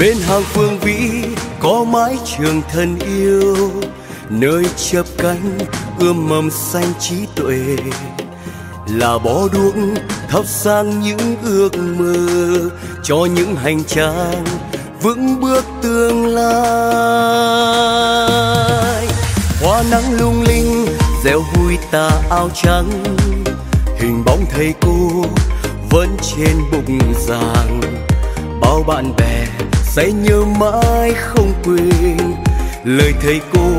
bên hàng phương vĩ có mái trường thân yêu, nơi chập cánh ươm mầm xanh trí tuệ. Là bó đuốc thắp sang những ước mơ cho những hành trang vững bước tương lai. Hoa nắng lung linh reo vui tà áo trắng, hình bóng thầy cô vẫn trên bụng giảng. Bao bạn bè sẽ nhớ mãi không quên lời thầy cô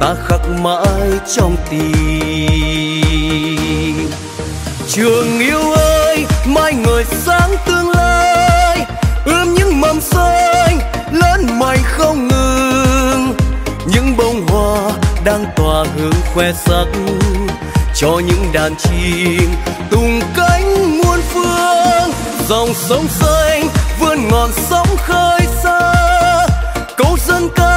ta khắc mãi trong tim. Trường yêu ơi, mai người sáng tương lai, ươm những mầm xanh lớn mạnh không ngừng. Những bông hoa đang tỏa hương khoe sắc cho những đàn chim tung cánh muôn phương. Dòng sông xanh vươn ngọn sóng khơi xa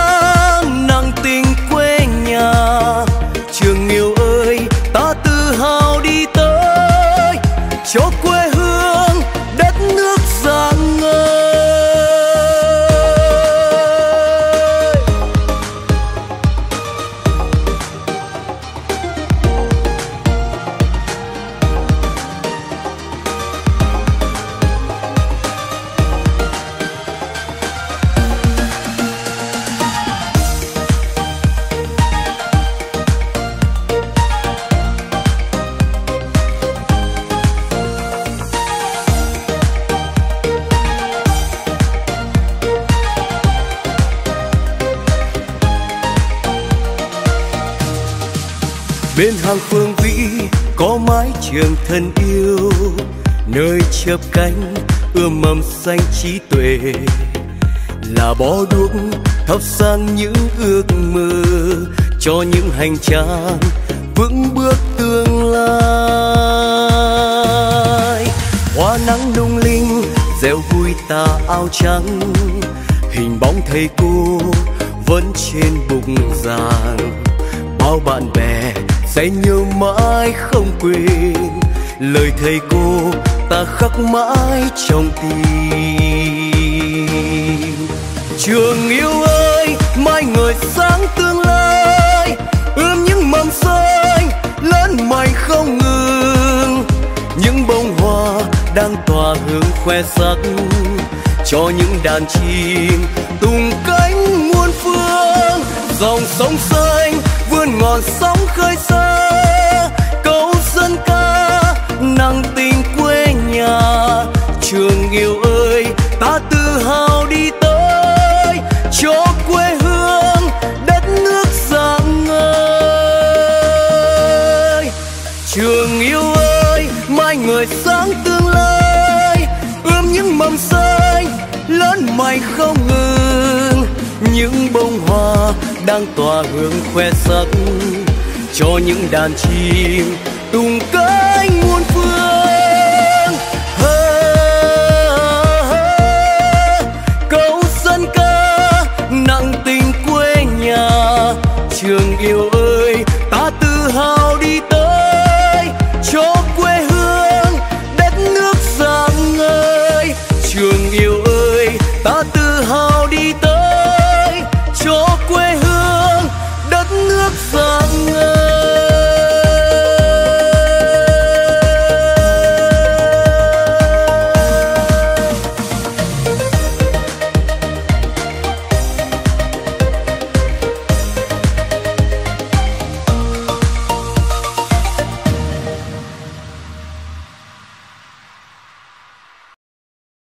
bên hàng phương vĩ có mái trường thân yêu, nơi chớp cánh ươm mầm xanh trí tuệ. Là bó đuốc thắp sang những ước mơ cho những hành trang vững bước tương lai. Hoa nắng lung linh reo vui tà áo trắng, hình bóng thầy cô vẫn trên bục giảng. Bao bạn bè sẽ nhớ mãi không quên. Lời thầy cô ta khắc mãi trong tim. Trường yêu ơi, mai người sáng tương lai. Ươm những mầm xanh lớn mày không ngừng. Những bông hoa đang tỏa hương khoe sắc. Cho những đàn chim tung cánh muôn phương. Dòng sông xanh, vươn ngọn sóng khơi xa những bông hoa đang tỏa hương khoe sắc cho những đàn chim tung cánh.